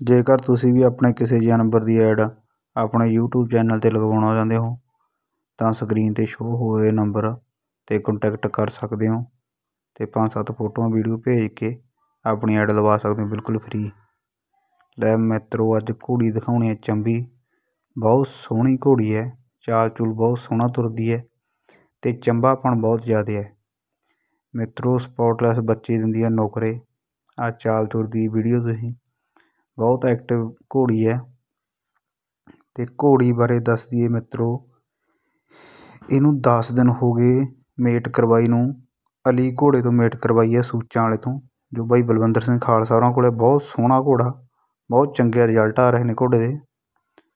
ਜੇਕਰ ਤੁਸੀਂ ਵੀ ਆਪਣੇ ਕਿਸੇ ਜਾਨਵਰ ਦੀ ਐਡ ਆਪਣੇ ਯੂਟਿਊਬ ਚੈਨਲ 'ਤੇ ਲਗਵਾਉਣਾ ਚਾਹੁੰਦੇ ਹੋ, ਤਾਂ ਸਕਰੀਨ 'ਤੇ ਸ਼ੋਅ ਹੋ ਰਹੇ ਨੰਬਰ 'ਤੇ ਕੰਟੈਕਟ ਕਰ ਸਕਦੇ ਹੋ ਅਤੇ ਪੰਜ ਸੱਤ ਫੋਟੋਆਂ ਵੀਡੀਓ ਭੇਜ ਕੇ ਆਪਣੀ ਐਡ ਲਵਾ ਸਕਦੇ ਹੋ ਬਿਲਕੁਲ ਫ੍ਰੀ ਲੈ ਮਿੱਤਰੋ, ਅੱਜ ਘੋੜੀ ਦਿਖਾਉਣੀ ਹੈ ਚੰਬੀ। ਬਹੁਤ ਸੋਹਣੀ ਘੋੜੀ ਹੈ, ਚਾਲ ਚੂਲ ਬਹੁਤ ਸੋਹਣਾ ਤੁਰਦੀ ਹੈ ਅਤੇ ਚੰਬਾਪਣ ਬਹੁਤ ਜ਼ਿਆਦਾ ਹੈ। ਮਿੱਤਰੋ ਸਪੋਟਲੈਸ ਬੱਚੇ ਦਿੰਦੀ ਹੈ ਨੌਕਰੇ। ਆ ਚਾਲ ਤੁਰਦੀ ਵੀਡੀਓ ਤੁਸੀਂ ਬਹੁਤ ਐਕਟਿਵ ਘੋੜੀ ਹੈ। ਅਤੇ ਘੋੜੀ ਬਾਰੇ ਦੱਸ ਦਈਏ ਮਿੱਤਰੋ, ਇਹਨੂੰ ਦਸ ਦਿਨ ਹੋ ਗਏ ਮੇਟ ਕਰਵਾਈ ਨੂੰ। ਅਲੀ ਘੋੜੇ ਤੋਂ ਮੇਟ ਕਰਵਾਈ ਹੈ ਸੂਚਾਂ ਵਾਲੇ ਤੋਂ, ਜੋ ਬਾਈ ਬਲਵੰਦਰ ਸਿੰਘ ਖਾਲਸਾ ਹੋਰਾਂ ਕੋਲ ਬਹੁਤ ਸੋਹਣਾ ਘੋੜਾ, ਬਹੁਤ ਚੰਗੇ ਰਿਜ਼ਲਟ ਆ ਰਹੇ ਨੇ ਘੋੜੇ ਦੇ।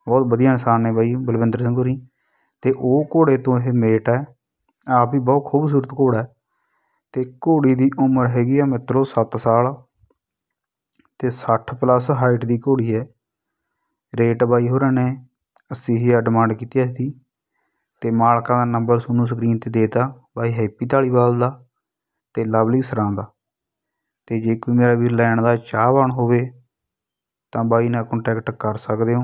ਬਹੁਤ ਵਧੀਆ ਇਨਸਾਨ ਨੇ ਬਾਈ ਬਲਵਿੰਦਰ ਸਿੰਘ ਹੋਰੀ। ਅਤੇ ਉਹ ਘੋੜੇ ਤੋਂ ਇਹ ਮੇਟ ਹੈ। ਆਪ ਵੀ ਬਹੁਤ ਖੂਬਸੂਰਤ ਘੋੜਾ ਅਤੇ ਘੋੜੀ ਦੀ ਉਮਰ ਹੈਗੀ ਆ ਮਿੱਤਰੋ ਸੱਤ ਸਾਲ। ਅਤੇ ਸੱਠ ਪਲੱਸ ਹਾਈਟ ਦੀ ਘੋੜੀ ਹੈ। ਰੇਟ ਬਾਈ ਹੋਰਾਂ ਨੇ ਅੱਸੀ ਹਜ਼ਾਰ ਡਿਮਾਂਡ ਕੀਤੀ ਹੈ ਸੀ ਅਤੇ ਮਾਲਕਾਂ ਦਾ ਨੰਬਰ ਤੁਹਾਨੂੰ ਸਕਰੀਨ 'ਤੇ ਦੇ ਤਾ ਬਾਈ ਹੈਪੀ ਧਾਲੀਵਾਲ ਦਾ ਅਤੇ ਲਵਲੀ ਸਰਾਂ ਦਾ। ਅਤੇ ਜੇ ਕੋਈ ਮੇਰਾ ਵੀਰ ਲੈਣ ਦਾ ਚਾਹਵਾਨ ਹੋਵੇ ਤਾਂ ਬਾਈ ਨਾਲ ਕੰਟੈਕਟ ਕਰ ਸਕਦੇ ਹੋ।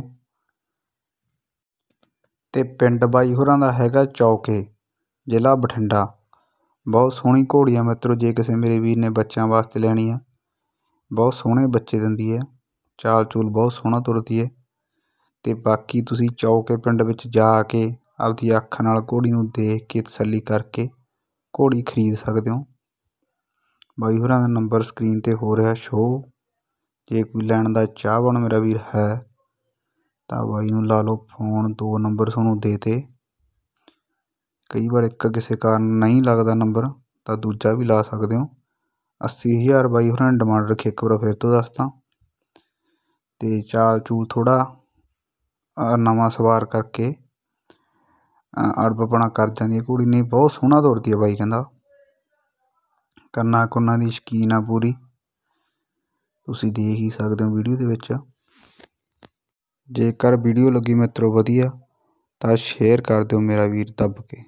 ਅਤੇ ਪਿੰਡ ਬਾਈ ਹੋਰਾਂ ਦਾ ਹੈਗਾ ਚੌਕੇ, ਜ਼ਿਲ੍ਹਾ ਬਠਿੰਡਾ। ਬਹੁਤ ਸੋਹਣੀ ਘੋੜੀ ਆ ਮਿੱਤਰੋ, ਜੇ ਕਿਸੇ ਮੇਰੇ ਵੀਰ ਨੇ ਬੱਚਿਆਂ ਵਾਸਤੇ ਲੈਣੀ ਆ। ਬਹੁਤ ਸੋਹਣੇ ਬੱਚੇ ਦਿੰਦੀ ਹੈ। ਚਾਲ ਚੂਲ ਬਹੁਤ ਸੋਹਣਾ ਤੁਰਦੀ ਹੈ ਅਤੇ ਬਾਕੀ ਤੁਸੀਂ ਚੌਕੇ ਪਿੰਡ ਵਿੱਚ ਜਾ ਕੇ ਆਪਦੀ ਅੱਖ ਨਾਲ ਘੋੜੀ ਨੂੰ ਦੇਖ ਕੇ ਤਸੱਲੀ ਕਰਕੇ ਘੋੜੀ ਖਰੀਦ ਸਕਦੇ ਹੋ। ਬਾਈ ਹੋਰਾਂ ਦਾ ਨੰਬਰ ਸਕਰੀਨ 'ਤੇ ਹੋ ਰਿਹਾ ਸ਼ੋਅ ਜੇ ਕੋਈ ਲੈਣ ਦਾ ਚਾਹਵਾਨ ਮੇਰਾ ਵੀਰ ਹੈ, ਤਾਂ ਬਾਈ ਨੂੰ ਲਾ ਲਓ ਫੋਨ ਦੋ ਨੰਬਰ ਤੁਹਾਨੂੰ ਦੇ ਤੇ। ਕਈ ਵਾਰ ਇੱਕ ਕਿਸੇ ਕਾਰਨ ਨਹੀਂ ਲੱਗਦਾ ਨੰਬਰ, ਤਾਂ ਦੂਜਾ ਵੀ ਲਾ ਸਕਦੇ ਹੋ। ਅੱਸੀ ਹਜ਼ਾਰ ਬਾਈ ਹੋਰਾਂ ਨੇ ਡਿਮਾਂਡ ਰੱਖੀ, ਇੱਕ ਵਾਰ ਫਿਰ ਤੋਂ ਦੱਸਦਾ ਅਤੇ ਚਾਲ ਚੂਲ ਥੋੜ੍ਹਾ ਨਵਾਂ ਸਵਾਰ ਕਰਕੇ ਅੜਬਪਣਾ ਕਰ ਜਾਂਦੀ ਹੈ ਕੁੜੀ। ਨਹੀਂ, ਬਹੁਤ ਸੋਹਣਾ ਦੌੜਦੀ ਹੈ ਬਾਈ ਕਹਿੰਦਾ। ਕੰਨਾਂ ਕੁੰਨਾਂ ਦੀ ਸ਼ਕੀਨ ਆ ਪੂਰੀ। ਤੁਸੀਂ ਦੇਖ ਹੀ ਸਕਦੇ ਹੋ ਵੀਡੀਓ ਦੇ ਵਿੱਚ। ਜੇਕਰ ਵੀਡੀਓ ਲੱਗੀ ਮਿੱਤਰੋ ਵਧੀਆ, ਤਾਂ ਸ਼ੇਅਰ ਕਰ ਦਿਓ ਮੇਰਾ ਵੀਰ ਦੱਬ ਕੇ।